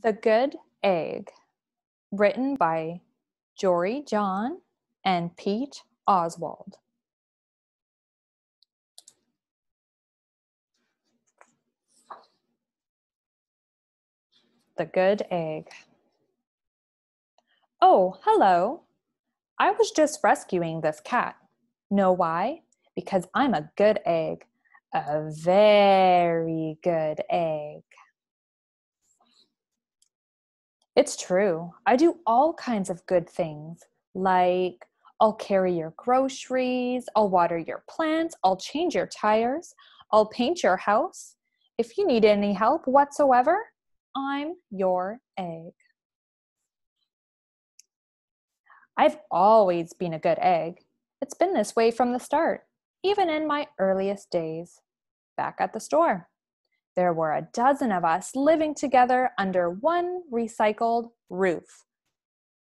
The Good Egg, written by Jory John and Pete Oswald. The Good Egg. Oh, hello. I was just rescuing this cat. Know why? Because I'm a good egg. A very good egg. It's true. I do all kinds of good things, like I'll carry your groceries, I'll water your plants, I'll change your tires, I'll paint your house. If you need any help whatsoever, I'm your egg. I've always been a good egg. It's been this way from the start, even in my earliest days. Back at the store, there were a dozen of us living together under one recycled roof.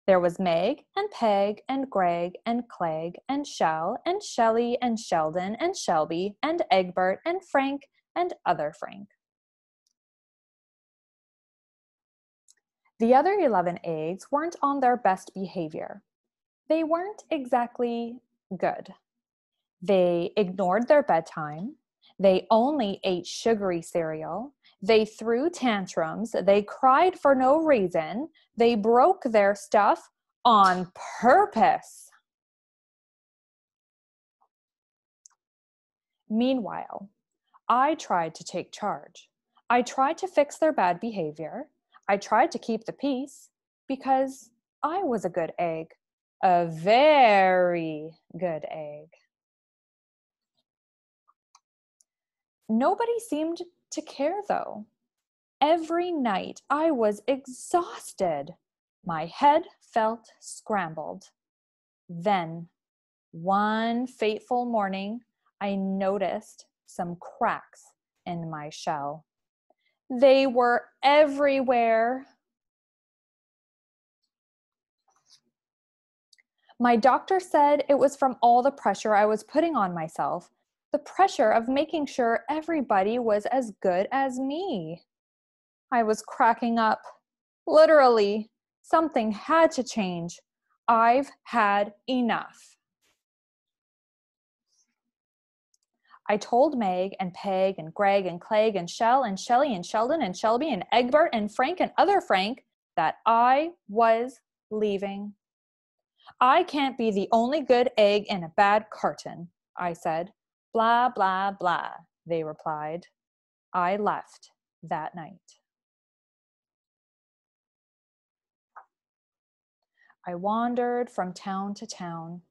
There was Meg and Peg and Greg and Clegg and Shell and Shelley and Sheldon and Shelby and Egbert and Frank and other Frank. The other 11 eggs weren't on their best behavior. They weren't exactly good. They ignored their bedtime. They only ate sugary cereal. They threw tantrums. They cried for no reason. They broke their stuff on purpose. Meanwhile, I tried to take charge. I tried to fix their bad behavior. I tried to keep the peace because I was a good egg, a very good egg. Nobody seemed to care though. Every night I was exhausted. My head felt scrambled. Then, one fateful morning, I noticed some cracks in my shell. They were everywhere. My doctor said it was from all the pressure I was putting on myself the pressure of making sure everybody was as good as me. I was cracking up. Literally, something had to change. I've had enough. I told Meg and Peg and Greg and Clegg and Shell and Shelly and Sheldon and Shelby and Egbert and Frank and other Frank that I was leaving. I can't be the only good egg in a bad carton, I said. Blah, blah, blah, they replied. I left that night. I wandered from town to town.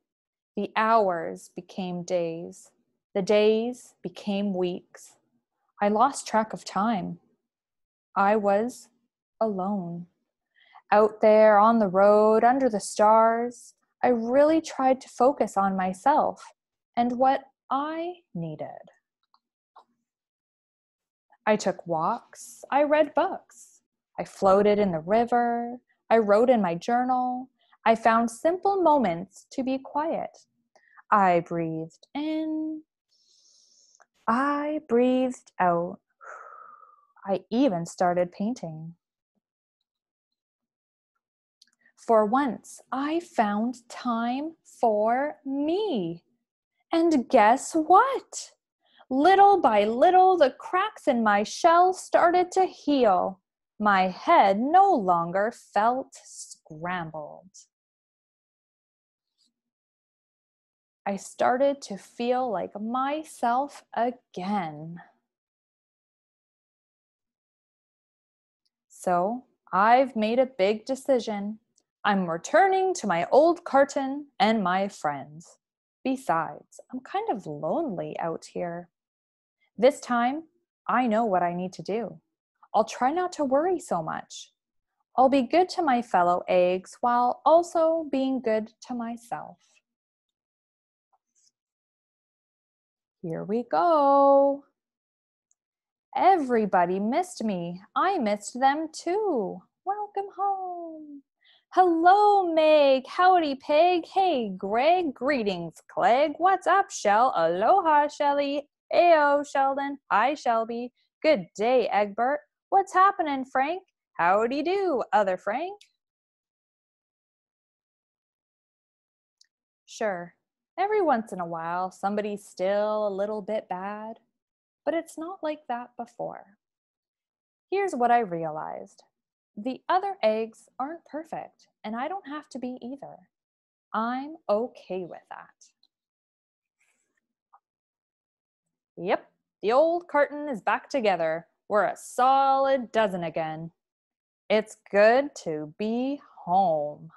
The hours became days. The days became weeks. I lost track of time. I was alone. Out there on the road under the stars, I really tried to focus on myself and what I needed. I took walks, I read books, I floated in the river, I wrote in my journal, I found simple moments to be quiet. I breathed in, I breathed out. I even started painting. For once, I found time for me. And guess what? Little by little, the cracks in my shell started to heal. My head no longer felt scrambled. I started to feel like myself again. So I've made a big decision. I'm returning to my old carton and my friends. Besides, I'm kind of lonely out here. This time, I know what I need to do. I'll try not to worry so much. I'll be good to my fellow eggs while also being good to myself. Here we go. Everybody missed me. I missed them too. Welcome home. Hello, Meg. Howdy, Peg. Hey, Greg. Greetings, Clegg. What's up, Shell? Aloha, Shelly. Ayo, Sheldon. Hi, Shelby. Good day, Egbert. What's happening, Frank? Howdy do, other Frank. Sure, every once in a while somebody's still a little bit bad, but it's not like that before. Here's what I realized the other eggs aren't perfect, and I don't have to be either. I'm okay with that. Yep, the old carton is back together. We're a solid dozen again. It's good to be home.